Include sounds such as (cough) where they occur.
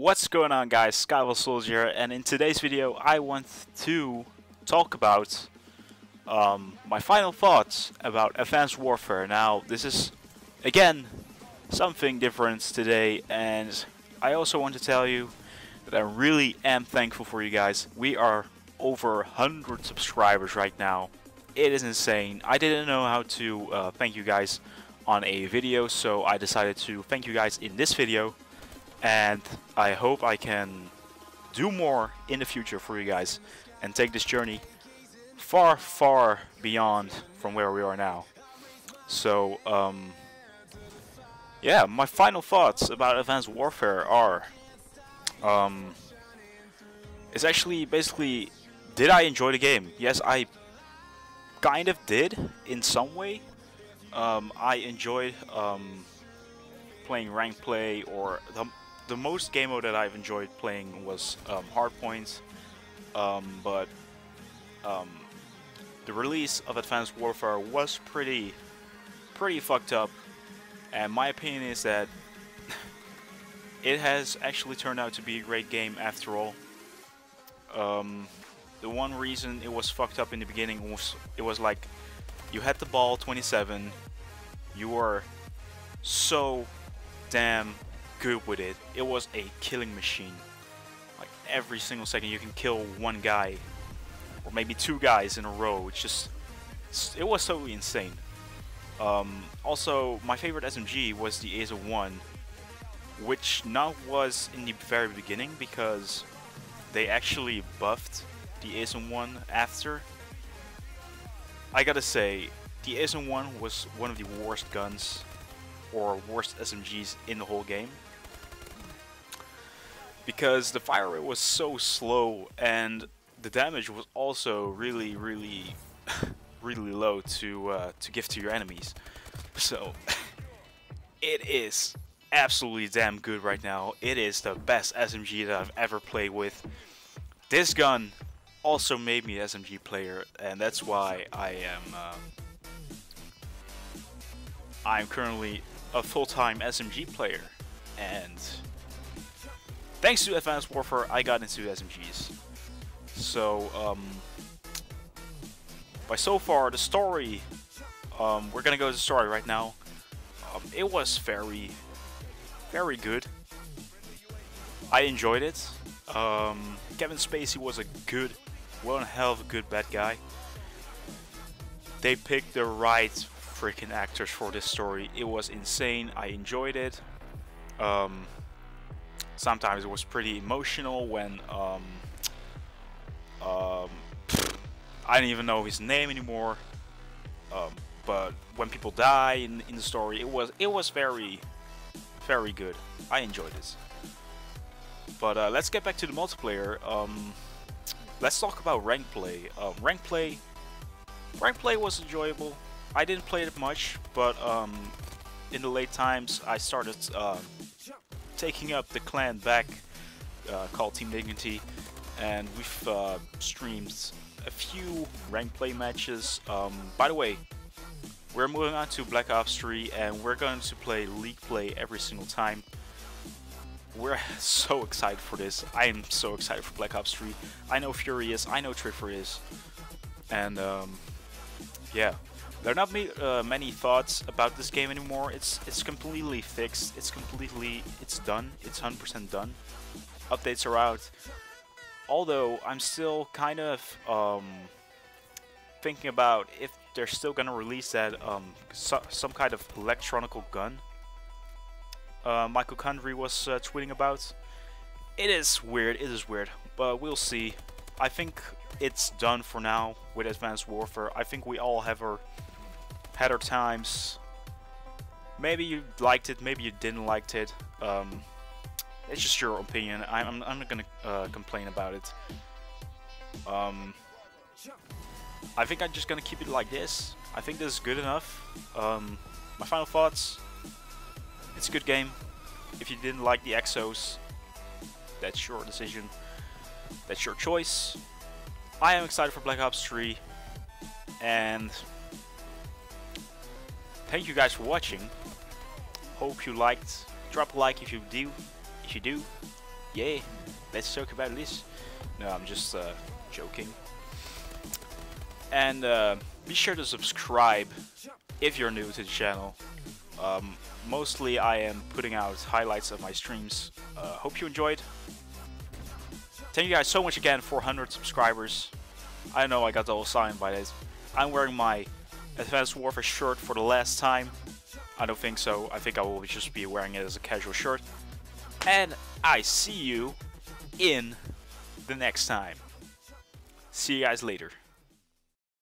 What's going on guys, SkyFall Soldier and in today's video I want to talk about um, my final thoughts about Advanced Warfare. Now this is again something different today and I also want to tell you that I really am thankful for you guys. We are over 100 subscribers right now. It is insane. I didn't know how to uh, thank you guys on a video so I decided to thank you guys in this video and I hope I can do more in the future for you guys and take this journey far far beyond from where we are now. So um, yeah my final thoughts about advanced warfare are um, it's actually basically did I enjoy the game? Yes I kind of did in some way. Um, I enjoyed um, playing rank play or the, the most game mode that I've enjoyed playing was um, Hardpoint, um, but um, the release of Advanced Warfare was pretty, pretty fucked up, and my opinion is that (laughs) it has actually turned out to be a great game after all. Um, the one reason it was fucked up in the beginning was it was like you had the Bal-27, you were so damn good with it. It was a killing machine. Like every single second you can kill one guy or maybe two guys in a row. It's just it was so insane. Um, also, my favorite SMG was the ASM1, which not was in the very beginning because they actually buffed the ASM1 after. I gotta say, the ASM1 was one of the worst guns or worst SMGs in the whole game because the fire rate was so slow and the damage was also really really (laughs) really low to uh, to give to your enemies. So (laughs) it is absolutely damn good right now. It is the best SMG that I've ever played with. This gun also made me SMG player and that's why I am uh, I'm currently a full-time SMG player. And thanks to Advanced Warfare, I got into SMGs. So, um, by so far, the story, um, we're gonna go to the story right now. Um, it was very, very good. I enjoyed it. Um, Kevin Spacey was a good, one hell of a good bad guy. They picked the right freaking actors for this story. It was insane. I enjoyed it. Um, sometimes it was pretty emotional when um, um, I didn't even know his name anymore. Um, but when people die in, in the story, it was it was very very good. I enjoyed this. But uh, let's get back to the multiplayer. Um, let's talk about rank play. Um, rank play, rank play was enjoyable. I didn't play it much, but um, in the late times I started uh, taking up the clan back uh, called Team Dignity and we've uh, streamed a few rank play matches. Um, by the way, we're moving on to Black Ops 3 and we're going to play League Play every single time. We're (laughs) so excited for this. I am so excited for Black Ops 3. I know Fury is, I know Triffer is. And um, yeah, there are not uh, many thoughts about this game anymore. It's it's completely fixed. It's completely it's done. It's 100% done. Updates are out. Although I'm still kind of um, thinking about if they're still gonna release that um, so, some kind of electronical gun. Uh, Michael Condrey was uh, tweeting about. It is weird. It is weird, but we'll see. I think it's done for now with Advanced Warfare. I think we all have our had our times. Maybe you liked it, maybe you didn't like it. Um, it's just your opinion. I'm, I'm not gonna uh, complain about it. Um, I think I'm just gonna keep it like this. I think this is good enough. Um, my final thoughts. It's a good game. If you didn't like the Exos, that's your decision. That's your choice. I am excited for Black Ops 3. And thank you guys for watching. Hope you liked. Drop a like if you do. If you do. Yay, let's talk about this. No, I'm just uh, joking. And uh, be sure to subscribe if you're new to the channel. Um, mostly I am putting out highlights of my streams. Uh, hope you enjoyed. Thank you guys so much again, 400 subscribers. I know I got the whole sign by this. I'm wearing my Advanced Warfare shirt for the last time. I don't think so. I think I will just be wearing it as a casual shirt. And I see you in the next time. See you guys later.